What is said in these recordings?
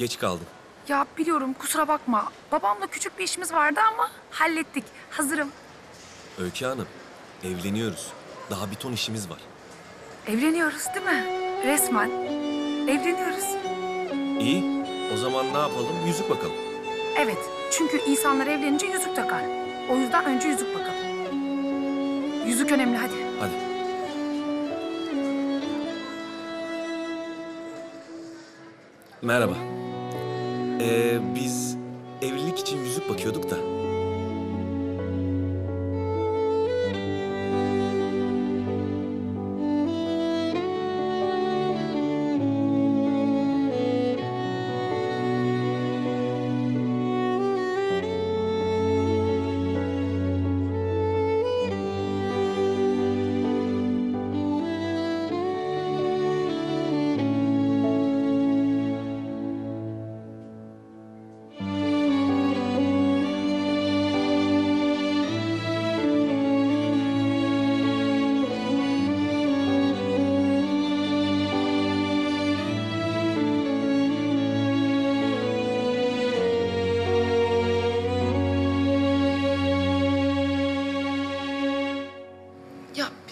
Geç kaldım. Ya biliyorum kusura bakma. Babamla küçük bir işimiz vardı ama hallettik. Hazırım. Öykü Hanım, evleniyoruz. Daha bir ton işimiz var. Evleniyoruz değil mi? Resmen. Evleniyoruz. İyi, o zaman ne yapalım? Yüzük bakalım. Evet. Çünkü insanlar evlenince yüzük takar. O yüzden önce yüzük bakalım. Yüzük önemli hadi. Hadi. Merhaba. Ee, biz evlilik için yüzük bakıyorduk da.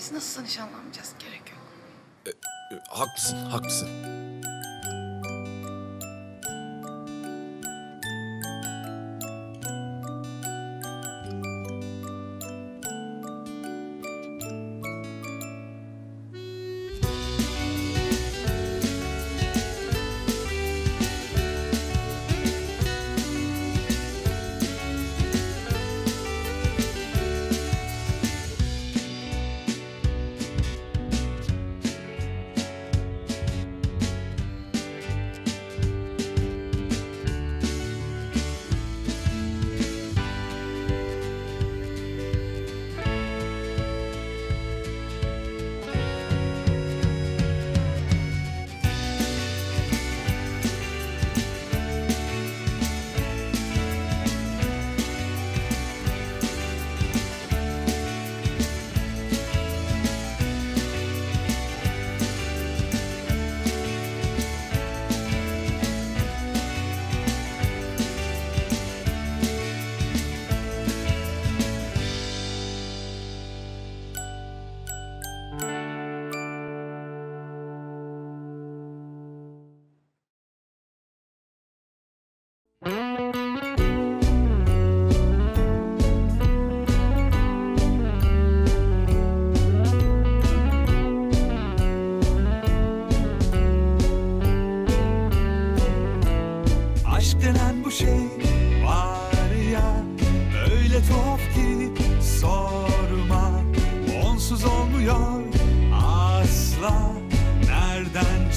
Biz nasıl nişanlanmayacağız gerek yok. Ee, haklısın, haklısın.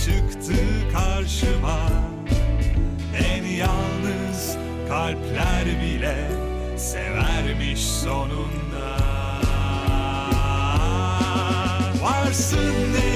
Çıktı karşıma. En yalnız kalpler bile Severmiş sonunda. Varsın eğlensin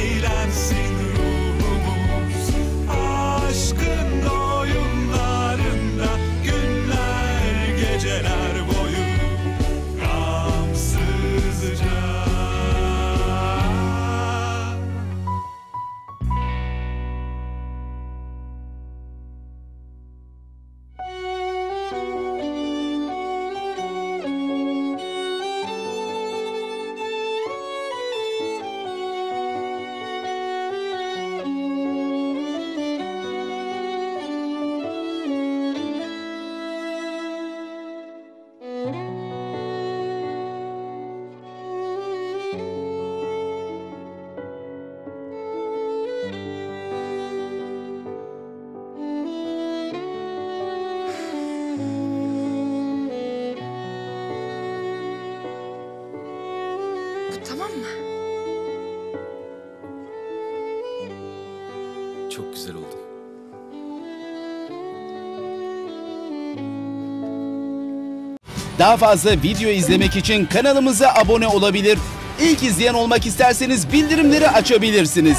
mı? Çok güzel oldu. Daha fazla video izlemek için kanalımıza abone olabilir. İlk izleyen olmak isterseniz bildirimleri açabilirsiniz.